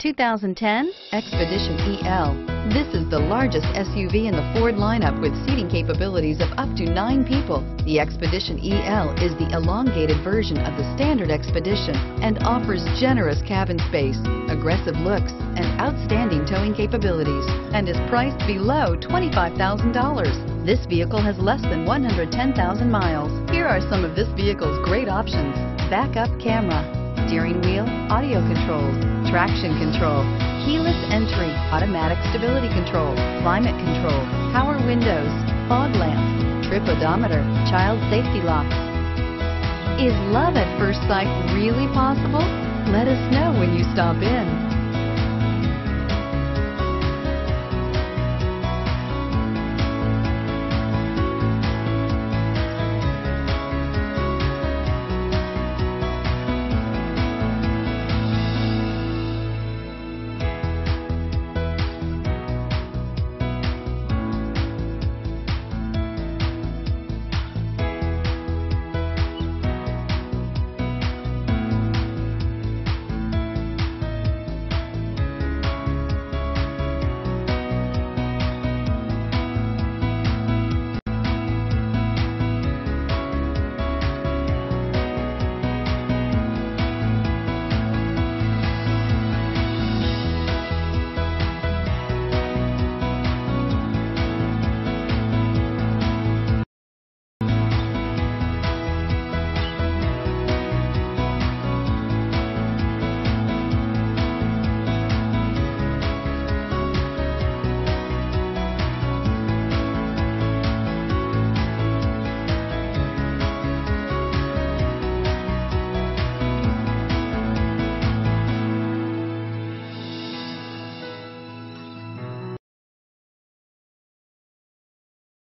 2010 Expedition EL. This is the largest SUV in the Ford lineup with seating capabilities of up to nine people. The Expedition EL is the elongated version of the standard Expedition and offers generous cabin space, aggressive looks, and outstanding towing capabilities, and is priced below $25,000. This vehicle has less than 110,000 miles. Here are some of this vehicle's great options. Backup camera, steering wheel, audio controls, traction control, keyless entry, automatic stability control, climate control, power windows, fog lamps, trip odometer, child safety locks. Is love at first sight really possible? Let us know when you stop in.